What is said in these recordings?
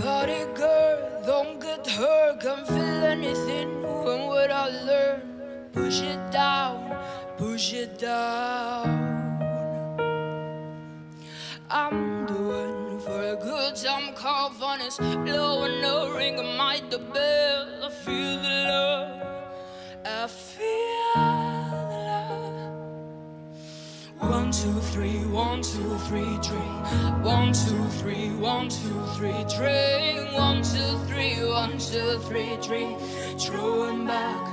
Party girl, don't get hurt, can't feel anything. When would I learn? Push it down, push it down. I'm doing for a good time, call funnest, blowing no ring, I might the three, one, two, three, drink. One, two, three, one, two, three, drink. One, two, three, one, two, three, drink. Throwing back.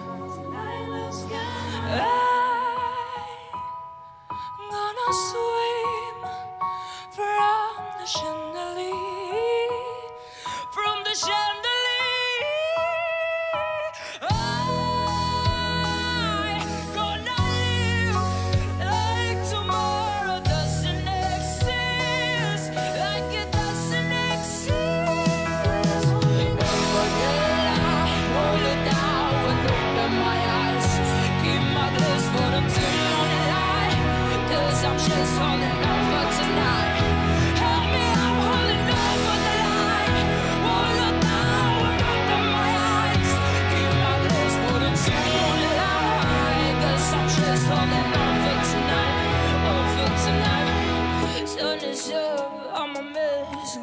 I'm gonna swim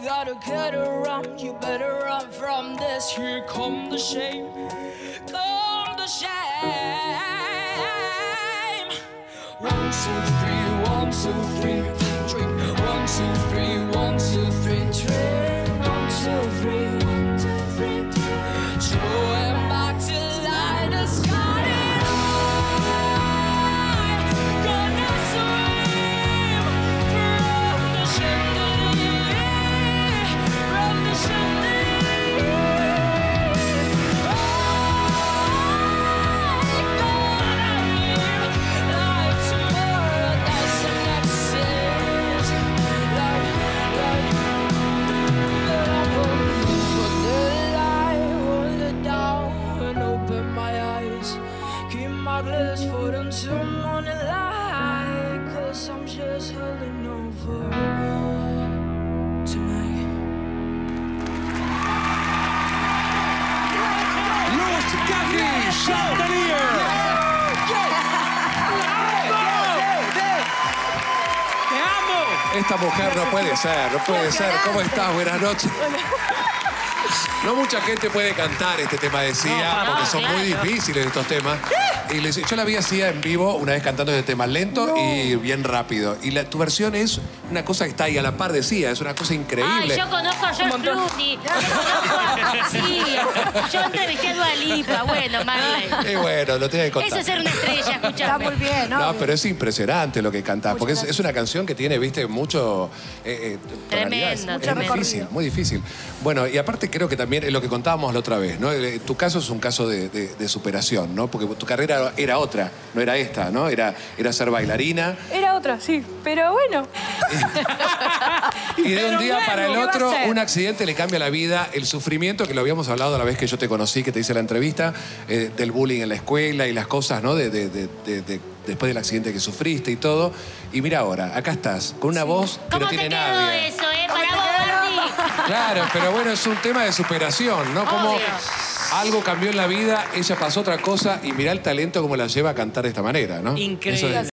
Gotta get around, you better run from this. Here come the shame, come the shame. One, two, three, one, two, three, drink. One, two, three, one, Chandelier. ¡Te amo! Esta mujer no puede ser, no puede ser. ¿Cómo estás? Buenas noches. No mucha gente puede cantar este tema de Sia, No, porque son muy difíciles estos temas. Y les- yo la vi a Sia en vivo una vez cantando este tema lento y bien rápido. Y la- tu versión es una cosa que está ahí a la par de Sia, es una cosa Ay, increíble. yo conozco a George Clooney. Conozco a- Sí, yo entrevisté a Dua Lipa. Bueno, Marley. Y bueno, lo tienes que contar. Eso es ser una estrella, Está escúchame. muy bien, ¿no? No, pero es impresionante lo que cantás, porque es, es una canción que tiene, viste, mucho... eh, eh. Tremendo, Es tremendo. difícil, muy difícil. Bueno, y aparte creo que también es lo que contábamos la otra vez, ¿no? Eh, Tu caso es un caso de, de- de superación, ¿no? Porque tu carrera era otra, no era esta, ¿no? Era, era ser bailarina Era otra, sí. Pero bueno. Y de un día bueno, para el ¿qué va a otro un accidente le cambia la vida, el sufrimiento, que lo habíamos hablado la vez que yo te conocí, que te hice la entrevista, eh, del bullying en la escuela y las cosas, ¿no? De, de- de- de- de- después del accidente que sufriste y todo. Y mira ahora, acá estás, con una voz que ¿Cómo no te tiene quedó nadie. eso, eh? Para vos, Barney. Claro, pero bueno, es un tema de superación, ¿no? Como Obvio. algo cambió en la vida, ella pasó otra cosa y mirá el talento como la lleva a cantar de esta manera, ¿no? Increíble.